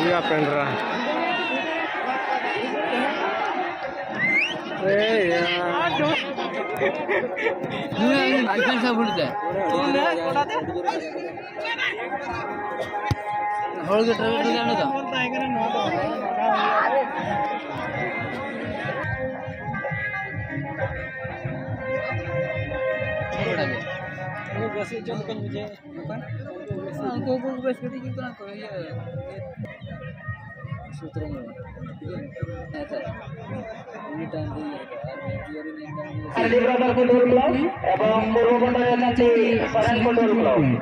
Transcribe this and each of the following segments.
ये पहन रहा है Itu lah ya.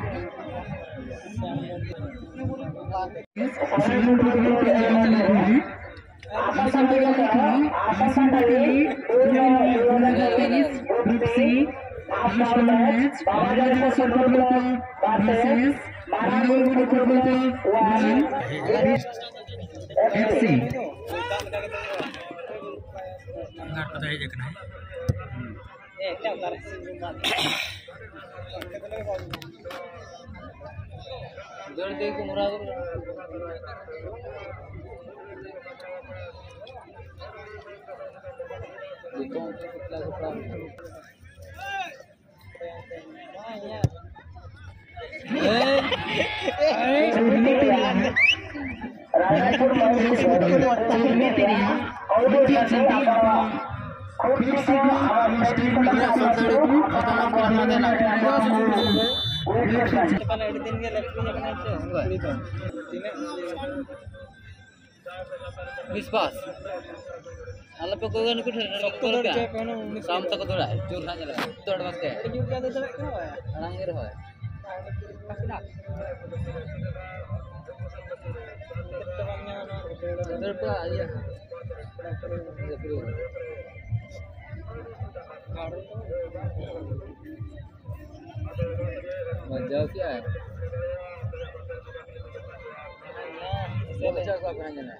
Apa sampai apa sampai ini विश्व मैच भारतीय सरकार के विशेष भारतीय सरकार के एफसी अंदर पता है देखना है ए क्या उतार है दौड़ दे को मुराद देखो कितना कपड़ा विश्वास అలా పొక్కగా అనుకుంటున్నాను సామ్ తక్కువ చూడ చూడ చూడ మస్తే मजा क्या है बच्चा को अपना जाना है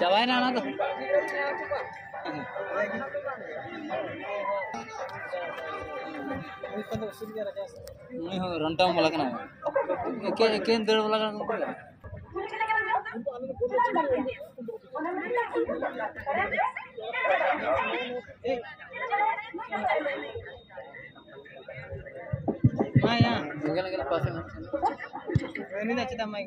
चबाए ना तो। नहीं हो रंटा में लगना है। के के देर में लगना हाँ यहाँ। गला गला पास में। ini dah cerita mai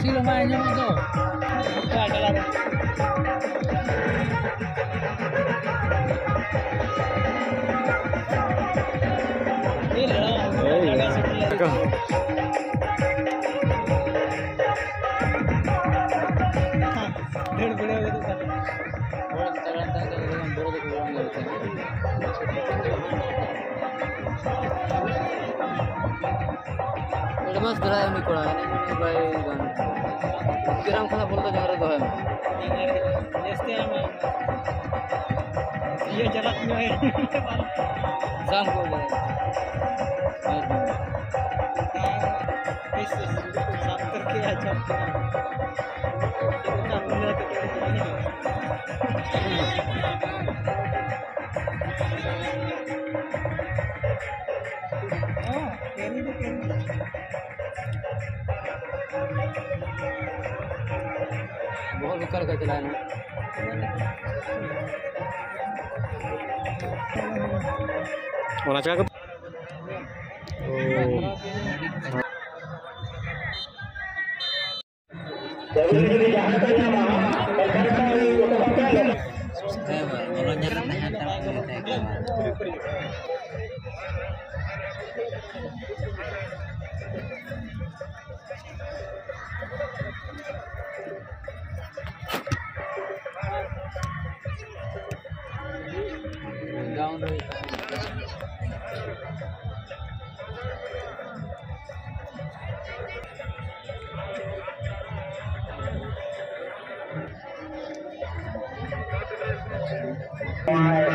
Si lumayan yung ito. Ito, agalaran. এটা মাছ ধরা এমনি করা হয় প্রায় গ্রাম খানা বলতে যারা ধরে না জাম করে साफ़ करके आ जाता है बहुत kekal कर चलाया होना चाहिए Kalau nyerang, nyerang, nyerang, down right.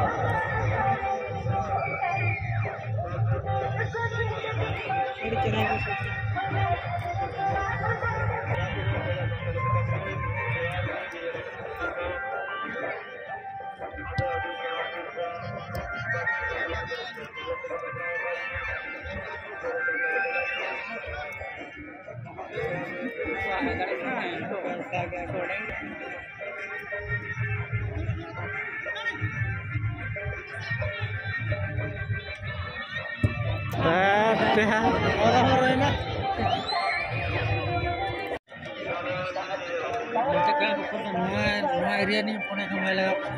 kembali lagi.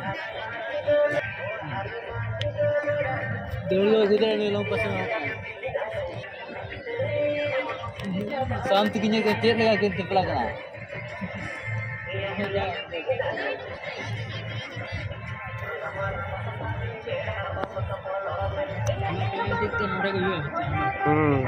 dulu kita nih lompat sama शाम तक किन्ने के तेल लगा के nabrak juga hmm. hmm.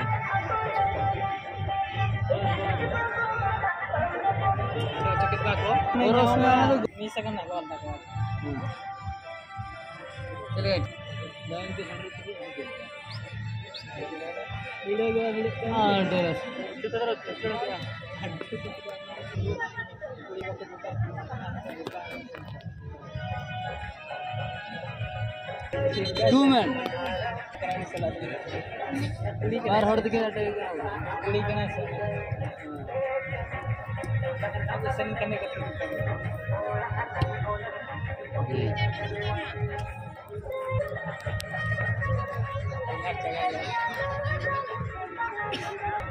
Two men. बाहर हट के हटे kulit kena salat. Aku sen kena ketemu. Jangan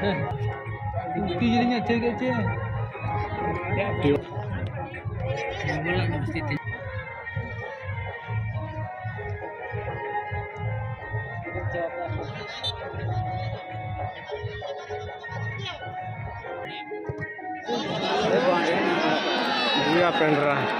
Ini jadinya cek cek. Iya, pendera.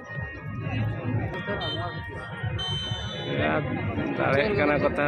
Ya, tarik karena kota